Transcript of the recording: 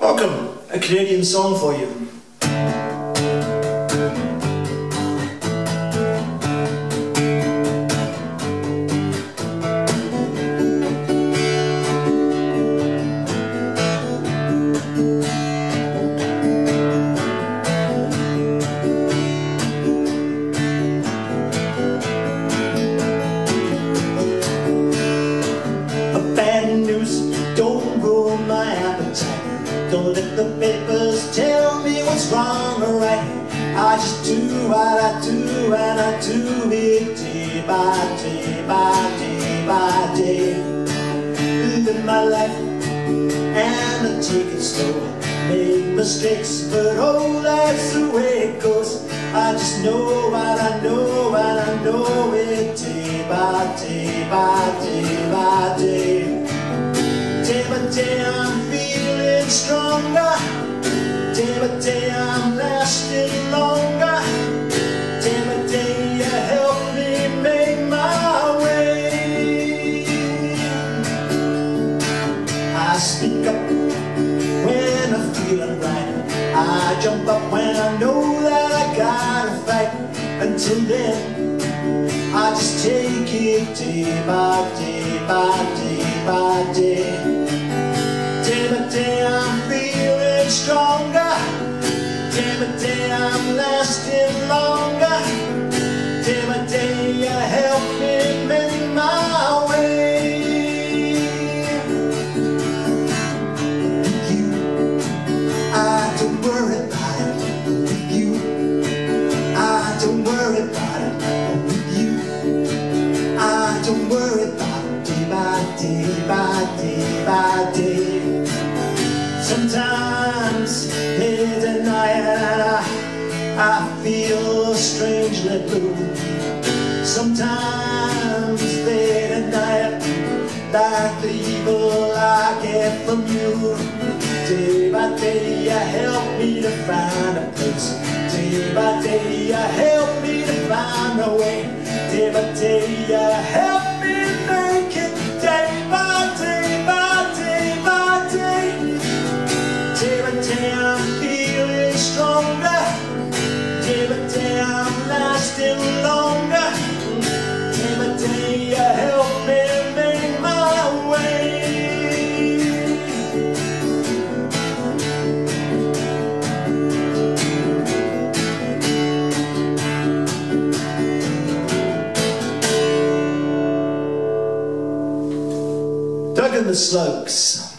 Welcome, a Canadian song for you. The papers tell me what's wrong or right. I just do what I do and I do it day by day by day by day. Live my life and I take it slow. Make mistakes, but oh, that's the way it goes. I just know what I know and I know it day by day by day By day I'm lasting longer. By day you help me make my way. I speak up when I feel right I jump up when I know that I gotta fight. Until then I just take it day by day by day by day. Day by day I'm feeling stronger Day by day I'm lasting longer. Day by day you help me mend my way. You, I don't worry about it. You, I don't worry about it. You, I don't worry about it Day by day by day by day strangely blue Sometimes they deny it like the evil I get from you. Day by day you help me to find a place. Day by day you help me to find a way. Day by day you the Slugs